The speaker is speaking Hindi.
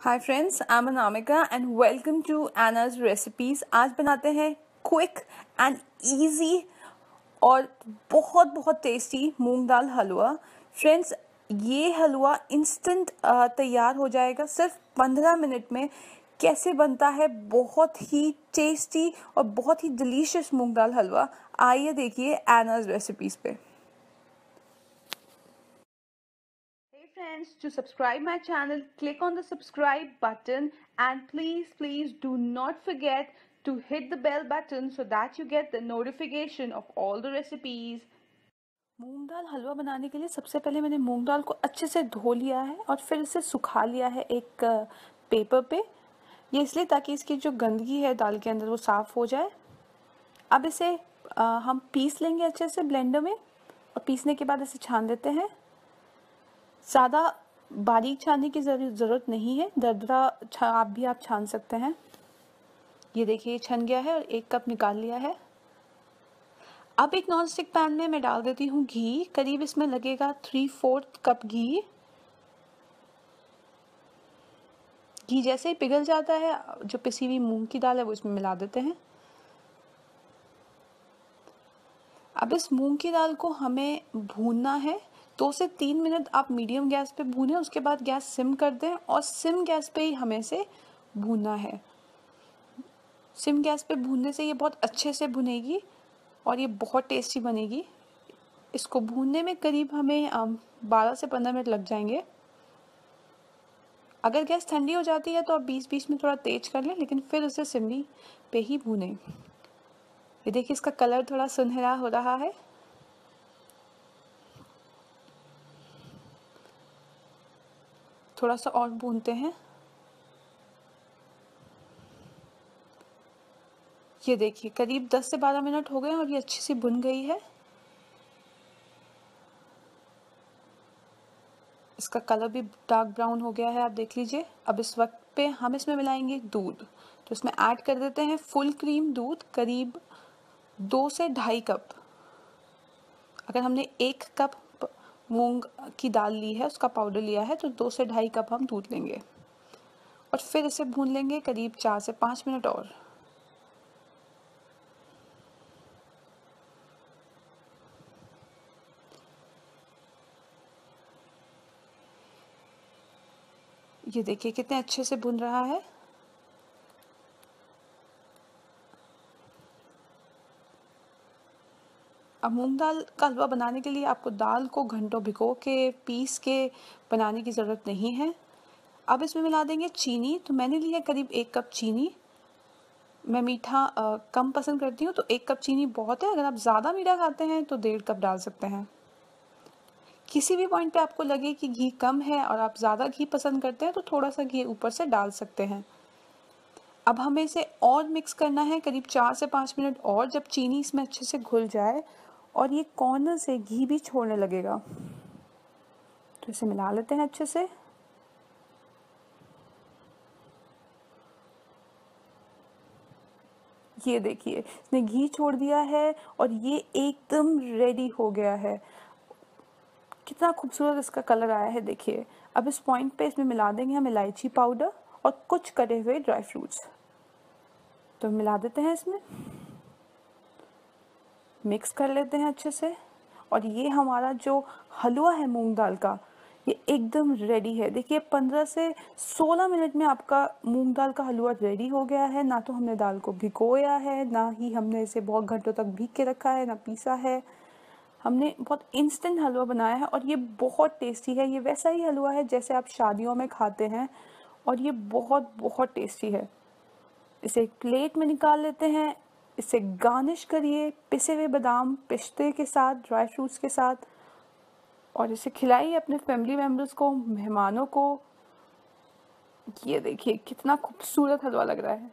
Hi friends I am Anamika and welcome to Ena's recipes आज बनाते हैं क्विक एंड इजी और बहुत बहुत टेस्टी मूंग दाल हलवा। फ्रेंड्स ये हलवा इंस्टेंट तैयार हो जाएगा। सिर्फ़ पंद्रह मिनट में कैसे बनता है? बहुत ही टेस्टी और बहुत ही डिलीशियस मूंग दाल हलवा। आइए देखिए एनाज रेसिपीज़ पे। Friends to subscribe my channel click on the subscribe button and please please do not forget to hit the bell button so that you get the notification of all the recipes मूंग दाल हलवा बनाने के लिए सबसे पहले मैंने मूंग दाल को अच्छे से धो लिया है और फिर इसे सुखा लिया है एक पेपर पे ये इसलिए ताकि इसकी जो गंदगी है दाल के अंदर वो साफ़ हो जाए अब इसे आ, हम पीस लेंगे अच्छे से ब्लेंडर में और पीसने के बाद इसे छान देते हैं ज़्यादा बारीक छानने की ज़रूरत नहीं है। दरदरा आप भी आप छान सकते हैं। ये देखिए छन गया है और एक कप निकाल लिया है। अब एक नॉन स्टिक पैन में मैं डाल देती हूँ घी। करीब इसमें लगेगा थ्री फोर्थ कप घी। घी जैसे ही पिघल जाता है, जो पिसी हुई मूंग की दाल है, वो इसमें मिला देते हैं। अब इस मूंग की दाल को हमें भूनना है। दो से तीन मिनट आप मीडियम गैस पे भूनें, उसके बाद गैस सिम कर दें और सिम गैस पे ही हमें से भूनना है। सिम गैस पे भूनने से ये बहुत अच्छे से भुनेगी और ये बहुत टेस्टी बनेगी। इसको भूनने में करीब हमें बारह से पंद्रह मिनट लग जाएँगे। अगर गैस ठंडी हो जाती है तो आप बीस बीस में थोड़ा तेज कर लें, लेकिन फिर उसे सिमनी पे ही भूनें। ये देखिए, इसका कलर थोड़ा सुनहरा हो रहा है। थोड़ा सा और भूनते हैं। ये देखिए, करीब 10 से 12 मिनट हो गए और ये अच्छी सी भुन गई है। इसका कलर भी डार्क ब्राउन हो गया है, आप देख लीजिए। अब इस वक्त पे हम इसमें मिलाएँगे दूध। तो इसमें ऐड कर देते हैं फुल क्रीम दूध, करीब दो से ढाई कप। अगर हमने एक कप मूंग की दाल ली है, उसका पाउडर लिया है तो दो से ढाई कप हम दूध लेंगे। और फिर इसे भून लेंगे करीब चार से पाँच मिनट और। ये देखिए कितने अच्छे से भुन रहा है। अब मूंग दाल का हलवा बनाने के लिए आपको दाल को घंटों भिगो के पीस के बनाने की ज़रूरत नहीं है। अब इसमें मिला देंगे चीनी। तो मैंने लिया करीब एक कप चीनी। मैं मीठा आ, कम पसंद करती हूँ। तो एक कप चीनी बहुत है। अगर आप ज़्यादा मीठा खाते हैं तो डेढ़ कप डाल सकते हैं। किसी भी पॉइंट पे आपको लगे कि घी कम है और आप ज़्यादा घी पसंद करते हैं तो थोड़ा सा घी ऊपर से डाल सकते हैं। अब हमें इसे और मिक्स करना है। करीब चार से पाँच मिनट और जब चीनी इसमें अच्छे से घुल जाए और ये कॉर्नर से घी भी छोड़ने लगेगा। तो इसे मिला लेते हैं अच्छे से। ये देखिए, इसने घी छोड़ दिया है और ये एकदम रेडी हो गया है। कितना खूबसूरत इसका कलर आया है, देखिए। अब इस पॉइंट पे इसमें मिला देंगे हम इलायची पाउडर और कुछ कटे हुए ड्राई फ्रूट्स तो मिला देते हैं इसमें। मिक्स कर लेते हैं अच्छे से। और ये हमारा जो हलवा है मूंग दाल का, ये एकदम रेडी है। देखिए, पंद्रह से सोलह मिनट में आपका मूंग दाल का हलवा रेडी हो गया है। ना तो हमने दाल को भिगोया है, ना ही हमने इसे बहुत घंटों तक भीग के रखा है, ना पीसा है। हमने बहुत इंस्टेंट हलवा बनाया है और ये बहुत टेस्टी है। ये वैसा ही हलवा है जैसे आप शादियों में खाते हैं और ये बहुत बहुत टेस्टी है। इसे एक प्लेट में निकाल लेते हैं। इसे गार्निश करिए पिसे हुए बादाम पिस्ते के साथ ड्राई फ्रूट्स के साथ और इसे खिलाइए अपने फैमिली मेंबर्स को, मेहमानों को। ये देखिए कितना खूबसूरत हलवा लग रहा है।